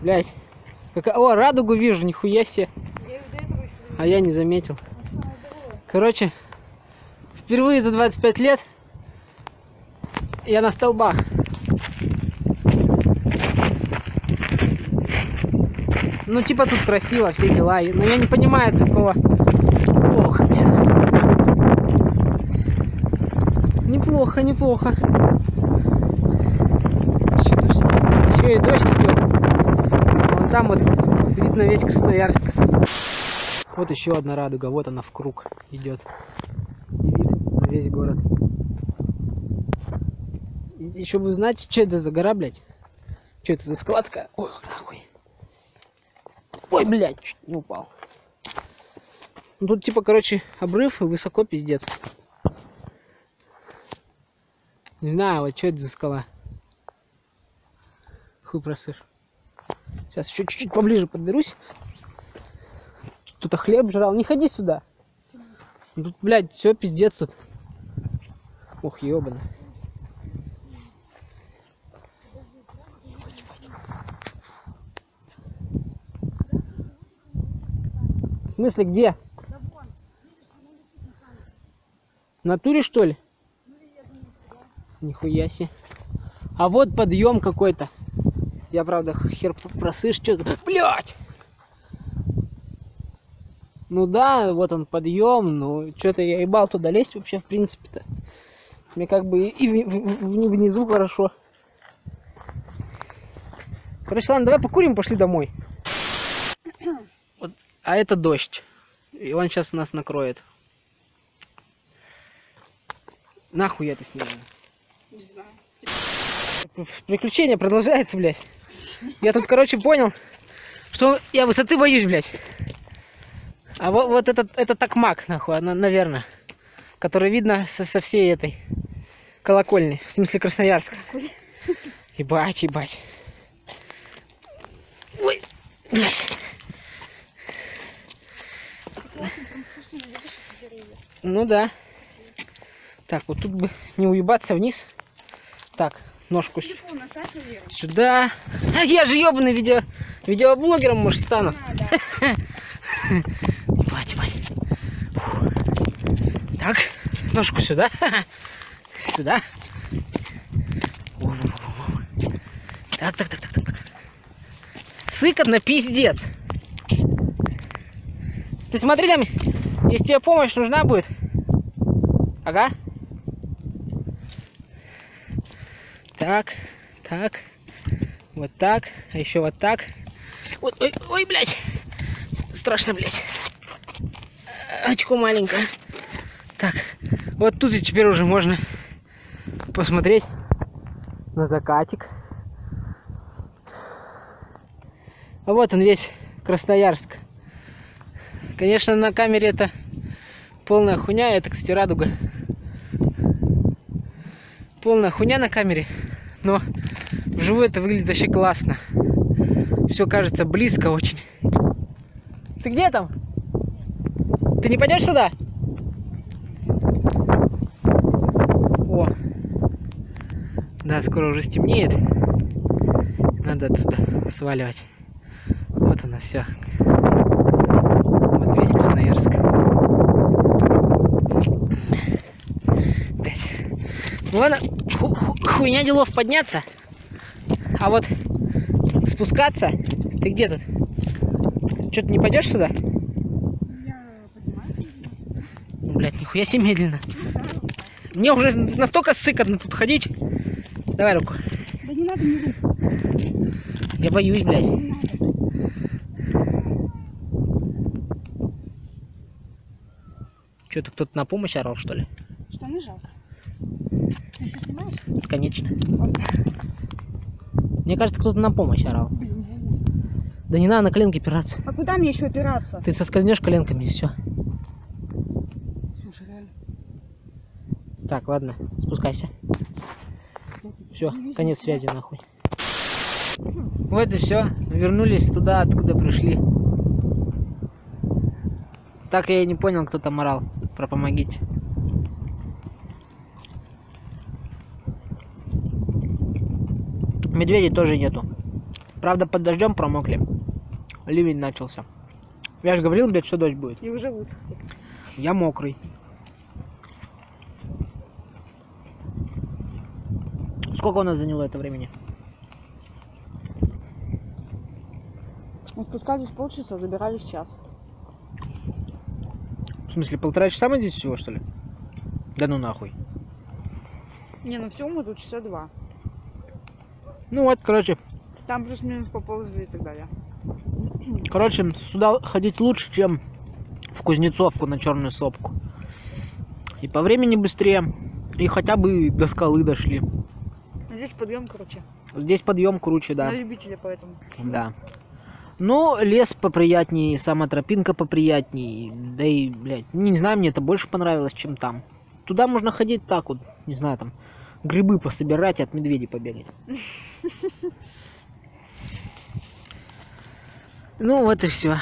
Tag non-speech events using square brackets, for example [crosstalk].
Блять. Какая... О, радугу вижу, нихуя себе. А я не заметил. Короче, впервые за 25 лет я на столбах. Ну, типа тут красиво, все дела. Но я не понимаю такого... Ох, нет. Неплохо, неплохо. Еще и дождь идет. Там вот видно весь Красноярск. Вот еще одна радуга, вот она в круг идет. И вид на весь город. еще бы знать, что это за гора, блядь. Что это за складка? Ой, нахуй. Ой, блядь, чуть не упал. Ну, тут типа, короче, обрыв и высоко пиздец. Не знаю, вот что это за скала. Хуй просышь. Сейчас еще чуть-чуть поближе подберусь. Кто-то хлеб жрал. Не ходи сюда. Тут, блядь, все пиздец тут. Ох, ебано. В смысле, где? В натуре, что ли? Нихуя себе. А вот подъем какой-то. Я, правда, хер просышь, что за... Блядь! Ну да, вот он подъем, ну что-то я ебал туда лезть вообще, в принципе-то. Мне как бы и внизу хорошо. Короче, ладно, давай покурим, пошли домой. Вот, а это дождь. И он сейчас нас накроет. Нахуй я это снимаю? Не знаю. Приключение продолжается, блядь. Я тут, короче, понял, что я высоты боюсь, блядь. А вот, вот этот, это такмак, нахуй, наверное. Который видно со, со всей этой колокольни. В смысле Красноярска. Ебать, ебать. Ой, блядь. Ну да. Так, вот тут бы не уебаться вниз. Так, ножку сюда. А [laughs] я же ебаный видео, видеоблогером, может, стану. А, ебать. [laughs] Фу. Так, ножку сюда. [laughs] Сюда. Так, так, так, так, так. так. Сыкотно пиздец. Ты смотри там, если тебе помощь нужна будет. Ага. Так, так. Вот так. А еще вот так. Вот, ой, ой, блядь. Страшно, блядь. Очко маленькое. Так, вот тут и теперь уже можно посмотреть на закатик. А вот он весь Красноярск. Конечно, на камере это полная хуйня. Это, кстати, радуга. Полная хуйня на камере. Но вживую это выглядит вообще классно. Все кажется близко очень. Ты где там? Ты не пойдешь сюда? О. Да, скоро уже стемнеет. Надо отсюда сваливать. Вот оно все. Вот весь Красноярск. Блять. Ну ладно, ху- ху- хуйня делов подняться. А вот спускаться. Ты где тут? Что, ты не пойдешь сюда? Я поднимаюсь. Блять, нихуя себе медленно. Мне уже настолько сыкотно тут ходить. Давай руку. Да не надо мне руку, Я боюсь, блядь. не. Что-то кто-то на помощь орал, что ли? Штаны жалко. Ты что, снимаешь? Конечно. Мне кажется, кто-то на помощь орал. Блин, Да не надо на коленки опираться. А куда мне еще опираться? Ты соскользнешь коленками и все. Слушай, реально. Так, ладно, спускайся. Все, конец связи нахуй. Вот и все. Вернулись туда, откуда пришли. Так я и не понял, кто там орал. Про помогите. Медведей тоже нету. Правда, под дождем промокли. Ливень начался. Я же говорил, блядь, что дождь будет. И уже высохли. Я мокрый. Сколько у нас заняло это времени? Мы спускались полчаса, забирались час. В смысле, полтора часа мы здесь всего, что ли? Да ну нахуй. Не, ну все, мы тут часа два. Ну вот, короче, Там плюс-минус поползли и так далее. короче, сюда ходить лучше, чем в Кузнецовку на черную сопку. И по времени быстрее, и хотя бы до скалы дошли. Здесь подъем, короче. Здесь подъем круче, да. На любителя поэтому. Да. Но лес поприятнее, сама тропинка поприятнее. Да и, блядь, не знаю, мне это больше понравилось, чем там. Туда можно ходить так вот, не знаю, там, грибы пособирать и от медведей побегать. [laughs] Ну, вот и все.